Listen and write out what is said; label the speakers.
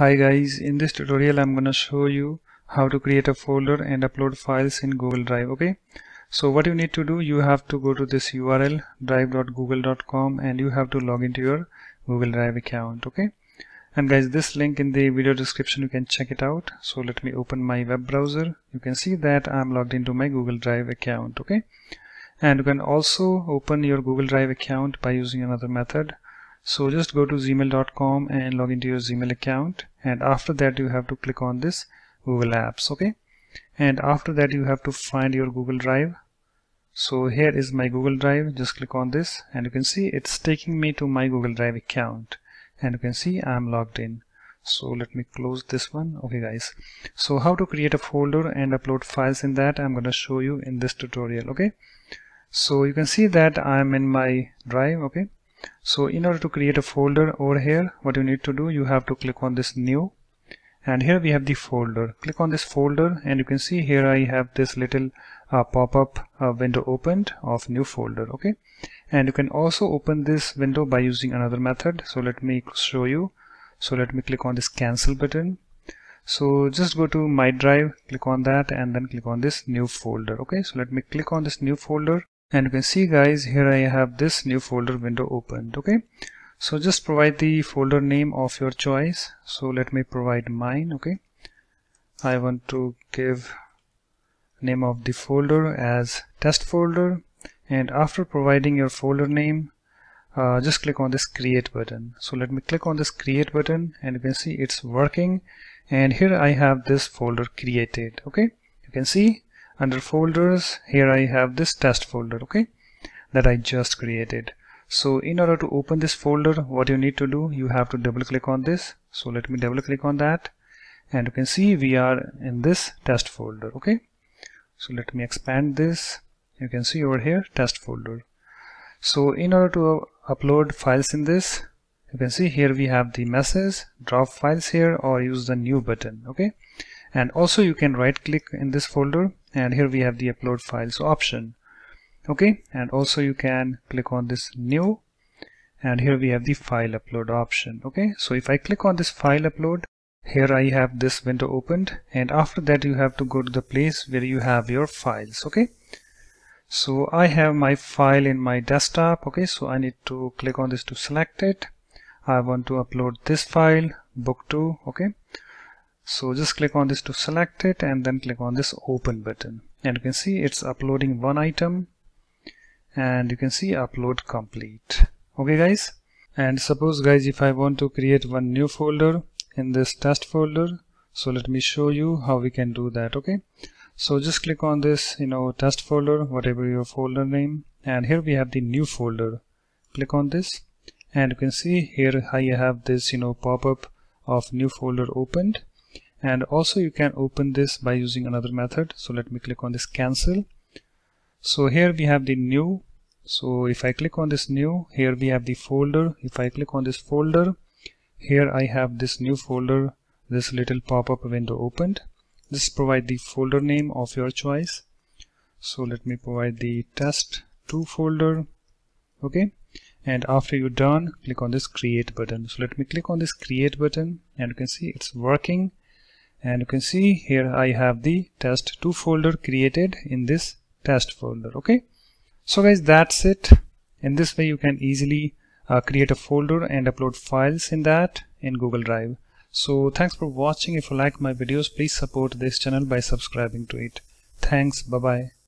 Speaker 1: Hi guys, in this tutorial I'm gonna show you how to create a folder and upload files in Google Drive okay? So what you need to do you have to go to this URL drive.google.com and you have to log into your Google Drive account okay? And guys this link in the video description you can check it out. So let me open my web browser. You can see that I'm logged into my Google Drive account okay? And you can also open your Google Drive account by using another method so just go to gmail.com and log into your gmail account. And after that you have to click on this google apps okay? And after that you have to find your google drive. So here is my google drive. Just click on this and you can see it's taking me to my google drive account. And you can see i'm logged in. So let me close this one. Okay guys. So how to create a folder and upload files in that i'm going to show you in this tutorial okay? So you can see that i'm in my drive okay so in order to create a folder over here what you need to do you have to click on this new. And here we have the folder. Click on this folder and you can see here I have this little uh, pop-up uh, window opened of new folder okay? And you can also open this window by using another method. So let me show you. So let me click on this cancel button. So just go to my drive click on that and then click on this new folder okay? So let me click on this new folder and you can see guys here I have this new folder window opened okay? So just provide the folder name of your choice. So let me provide mine okay? I want to give name of the folder as test folder. And after providing your folder name uh, just click on this create button. So let me click on this create button and you can see it's working. And here I have this folder created okay? You can see under folders. Here I have this test folder okay that I just created. So in order to open this folder what you need to do you have to double click on this. So let me double click on that. And you can see we are in this test folder okay. So let me expand this. You can see over here test folder. So in order to uh, upload files in this you can see here we have the message drop files here or use the new button okay and also you can right click in this folder and here we have the upload files option. Okay? And also you can click on this new and here we have the file upload option. Okay? So if I click on this file upload here I have this window opened and after that you have to go to the place where you have your files. Okay? So I have my file in my desktop. Okay? So I need to click on this to select it. I want to upload this file book2 okay so just click on this to select it and then click on this open button. And you can see it's uploading one item and you can see upload complete. Okay guys? And suppose guys if I want to create one new folder in this test folder so let me show you how we can do that okay? So just click on this you know test folder whatever your folder name and here we have the new folder. Click on this and you can see here I have this you know pop-up of new folder opened and also you can open this by using another method. So let me click on this cancel. So here we have the new. So if I click on this new here we have the folder. If I click on this folder here I have this new folder this little pop-up window opened. This provide the folder name of your choice. So let me provide the test2 folder. Okay. And after you're done click on this create button. So let me click on this create button and you can see it's working and you can see here I have the test2 folder created in this test folder okay? So guys that's it. In this way you can easily uh, create a folder and upload files in that in Google Drive. So thanks for watching. If you like my videos please support this channel by subscribing to it. Thanks. Bye bye